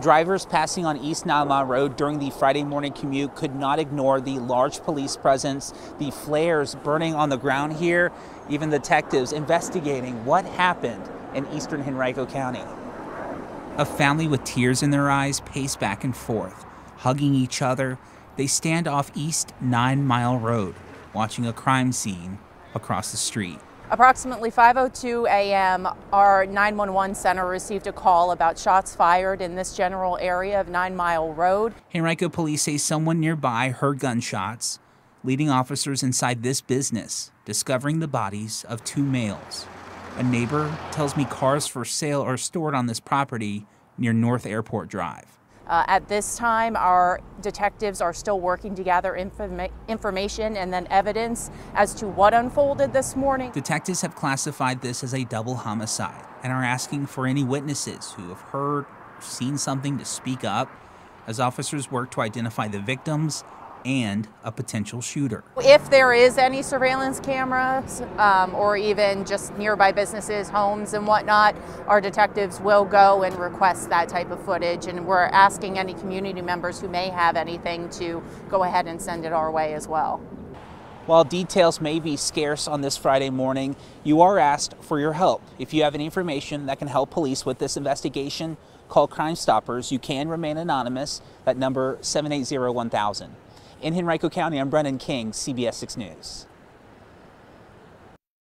Drivers passing on East Nine Mile Road during the Friday morning commute could not ignore the large police presence, the flares burning on the ground here, even detectives investigating what happened in eastern Henrico County. A family with tears in their eyes pace back and forth, hugging each other. They stand off East Nine Mile Road, watching a crime scene across the street. Approximately 5.02 a.m., our 911 center received a call about shots fired in this general area of Nine Mile Road. Henrico police say someone nearby heard gunshots, leading officers inside this business, discovering the bodies of two males. A neighbor tells me cars for sale are stored on this property near North Airport Drive. Uh, at this time, our detectives are still working to gather informa information and then evidence as to what unfolded this morning. Detectives have classified this as a double homicide and are asking for any witnesses who have heard seen something to speak up as officers work to identify the victims and a potential shooter. If there is any surveillance cameras um, or even just nearby businesses, homes and whatnot, our detectives will go and request that type of footage and we're asking any community members who may have anything to go ahead and send it our way as well. While details may be scarce on this Friday morning, you are asked for your help. If you have any information that can help police with this investigation, call Crime Stoppers. You can remain anonymous. That number 780 1000. In Henrico County, I'm Brendan King, CBS 6 News.